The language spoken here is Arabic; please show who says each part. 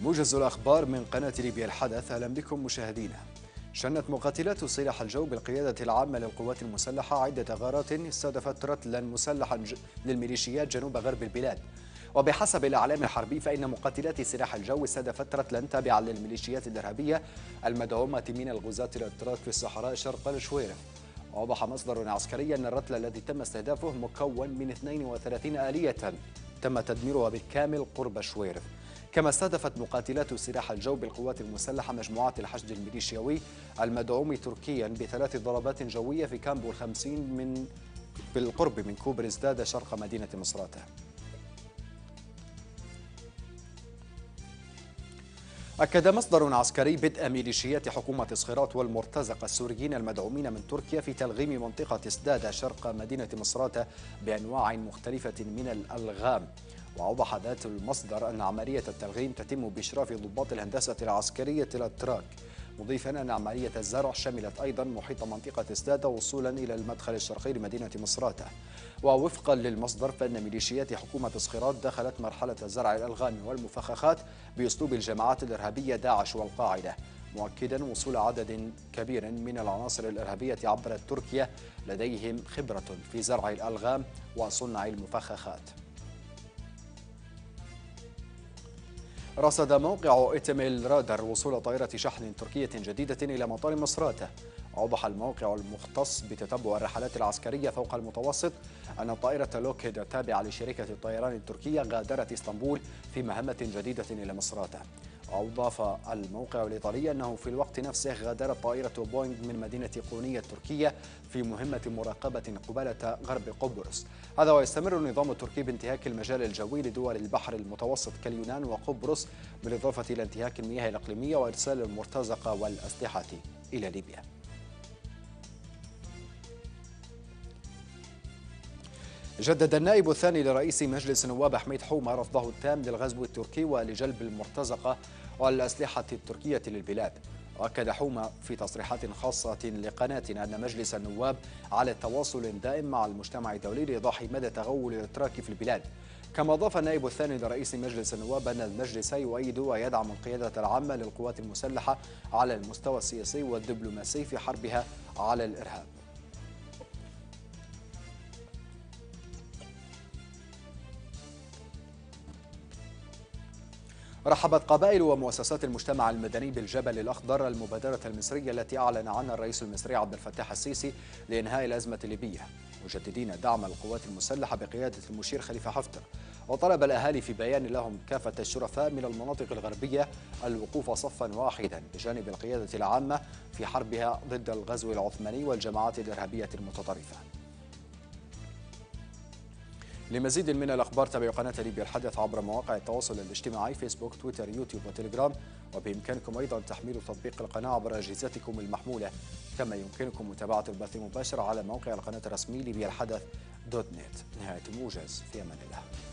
Speaker 1: موجز الأخبار من قناة ليبيا الحدث أهلا بكم مشاهدينا. شنت مقاتلات سلاح الجو بالقيادة العامة للقوات المسلحة عدة غارات استهدفت رتلا مسلحا للميليشيات جنوب غرب البلاد. وبحسب الإعلام الحربي فإن مقاتلات سلاح الجو استهدفت رتلا تابعا للميليشيات الإرهابية المدعومة من الغزاة الأتراك في الصحراء شرق الشويرة. وأوضح مصدر عسكري أن الرتل الذي تم استهدافه مكون من 32 آلية تم تدميرها بالكامل قرب شويرف كما استهدفت مقاتلات سلاح الجو بالقوات المسلحة مجموعات الحشد الميليشياوي المدعوم تركيا بثلاث ضربات جوية في كامبو الخمسين من بالقرب من كوبر ازداد شرق مدينة مصراتة أكد مصدر عسكري بدء ميليشيات حكومة صخيرات والمرتزقة السوريين المدعومين من تركيا في تلغيم منطقة اسداد شرق مدينة مصراتة بأنواع مختلفة من الألغام. وأوضح ذات المصدر أن عملية التلغيم تتم بإشراف ضباط الهندسة العسكرية الأتراك مضيفا أن عملية الزرع شملت أيضا محيط منطقة اسداد وصولا إلى المدخل الشرقي لمدينة مصراتة. ووفقا للمصدر فإن ميليشيات حكومة صخيرات دخلت مرحلة زرع الألغام والمفخخات بأسلوب الجماعات الإرهابية داعش والقاعدة مؤكدا وصول عدد كبير من العناصر الإرهابية عبر تركيا لديهم خبرة في زرع الألغام وصنع المفخخات. رصد موقع إتميل رادر وصول طائرة شحن تركية جديدة إلى مطار مصراتة أوضح الموقع المختص بتتبع الرحلات العسكرية فوق المتوسط أن طائرة لوكهيد التابعة لشركة الطيران التركية غادرت إسطنبول في مهمة جديدة إلى مصراتة أضاف الموقع الإيطالي أنه في الوقت نفسه غادرت طائرة بوينغ من مدينة قونية التركية في مهمة مراقبة قبالة غرب قبرص. هذا ويستمر النظام التركي بانتهاك المجال الجوي لدول البحر المتوسط كاليونان وقبرص بالإضافة إلى انتهاك المياه الإقليمية وإرسال المرتزقة والأسلحة إلى ليبيا. جدد النائب الثاني لرئيس مجلس النواب حميد حومة رفضه التام للغزو التركي ولجلب المرتزقة والأسلحة التركية للبلاد. وأكد حومة في تصريحات خاصة لقناتنا أن مجلس النواب على تواصل دائم مع المجتمع الدولي لإيضاح مدى تغول الاتراك في البلاد. كما أضاف النائب الثاني لرئيس مجلس النواب أن المجلس يؤيد ويدعم القيادة العامة للقوات المسلحة على المستوى السياسي والدبلوماسي في حربها على الإرهاب. رحبت قبائل ومؤسسات المجتمع المدني بالجبل الأخضر المبادرة المصرية التي أعلن عنها الرئيس المصري عبد الفتاح السيسي لإنهاء الأزمة الليبية مجددين دعم القوات المسلحة بقيادة المشير خليفة حفتر. وطلب الأهالي في بيان لهم كافة الشرفاء من المناطق الغربية الوقوف صفا واحدا بجانب القيادة العامة في حربها ضد الغزو العثماني والجماعات الإرهابية المتطرفة. لمزيد من الأخبار تابعوا قناة ليبيا الحدث عبر مواقع التواصل الاجتماعي فيسبوك تويتر يوتيوب وتليجرام. وبإمكانكم أيضا تحميل تطبيق القناة عبر أجهزتكم المحمولة. كما يمكنكم متابعة البث المباشر على موقع القناة الرسمي ليبيا الحدث دوت نت. نهاية الموجز. في أمان الله.